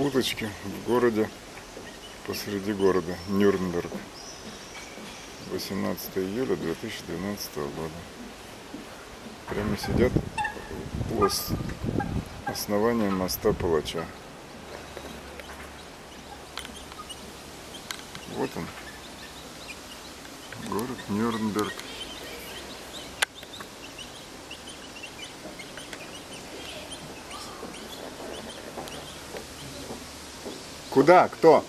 уточки в городе, посреди города, Нюрнберг. 18 июля 2012 года. Прямо сидят у ос- основания моста Палача. Вот он. Город Нюрнберг. Куда? Кто?